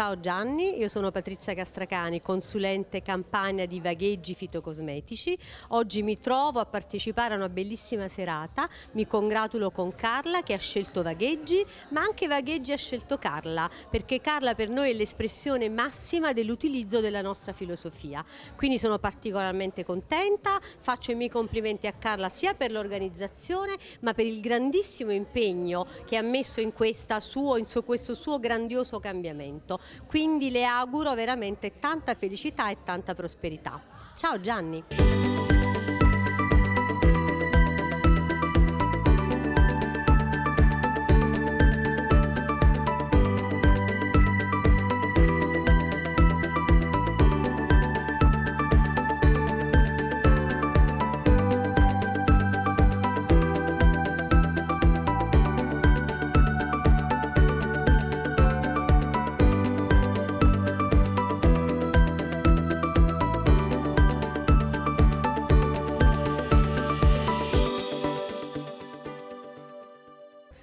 Ciao Gianni, io sono Patrizia Castracani, consulente campagna di vagheggi fitocosmetici. Oggi mi trovo a partecipare a una bellissima serata. Mi congratulo con Carla che ha scelto vagheggi, ma anche vagheggi ha scelto Carla, perché Carla per noi è l'espressione massima dell'utilizzo della nostra filosofia. Quindi sono particolarmente contenta, faccio i miei complimenti a Carla sia per l'organizzazione, ma per il grandissimo impegno che ha messo in, suo, in questo suo grandioso cambiamento. Quindi le auguro veramente tanta felicità e tanta prosperità. Ciao Gianni!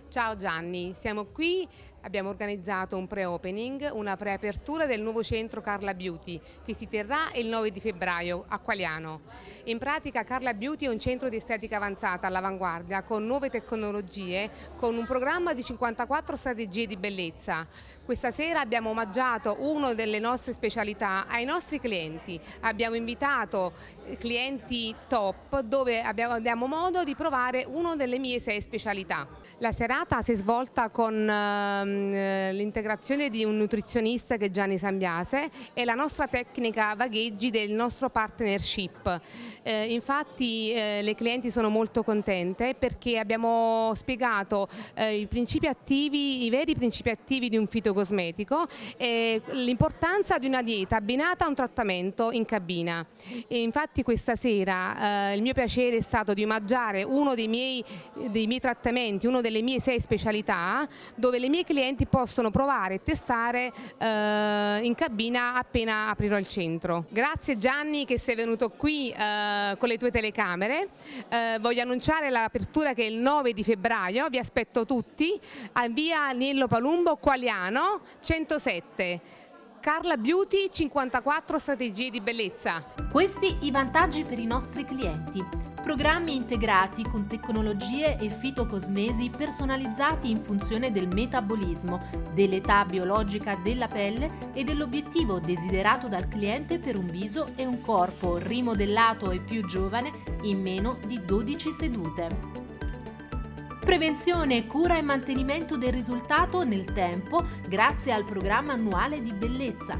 Ciao Gianni, siamo qui abbiamo organizzato un pre-opening, una preapertura del nuovo centro Carla Beauty che si terrà il 9 di febbraio a Qualiano. In pratica Carla Beauty è un centro di estetica avanzata all'avanguardia con nuove tecnologie, con un programma di 54 strategie di bellezza. Questa sera abbiamo omaggiato una delle nostre specialità ai nostri clienti. Abbiamo invitato clienti top dove abbiamo, diamo modo di provare una delle mie sei specialità. La serata si è svolta con uh, eh, l'integrazione di un nutrizionista che è Gianni Sambiase e la nostra tecnica vagheggi del nostro partnership. Eh, infatti eh, le clienti sono molto contente perché abbiamo spiegato eh, i principi attivi, i veri principi attivi di un fitocosmetico e l'importanza di una dieta abbinata a un trattamento in cabina. E infatti questa sera eh, il mio piacere è stato di omaggiare uno dei miei, dei miei trattamenti, una delle mie sei specialità dove le mie clienti clienti possono provare e testare eh, in cabina appena aprirò il centro. Grazie Gianni che sei venuto qui eh, con le tue telecamere. Eh, voglio annunciare l'apertura che è il 9 di febbraio, vi aspetto tutti a via Agnello Palumbo Qualiano 107. Carla Beauty 54 strategie di bellezza. Questi i vantaggi per i nostri clienti programmi integrati con tecnologie e fitocosmesi personalizzati in funzione del metabolismo, dell'età biologica della pelle e dell'obiettivo desiderato dal cliente per un viso e un corpo rimodellato e più giovane in meno di 12 sedute. Prevenzione, cura e mantenimento del risultato nel tempo grazie al programma annuale di bellezza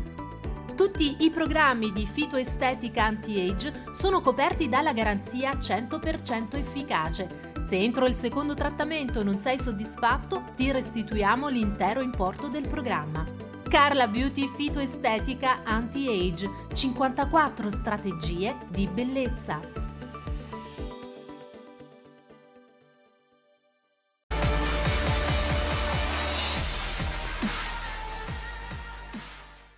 tutti i programmi di fitoestetica anti-age sono coperti dalla garanzia 100% efficace. Se entro il secondo trattamento non sei soddisfatto, ti restituiamo l'intero importo del programma. Carla Beauty Fitoestetica Anti-Age 54 strategie di bellezza.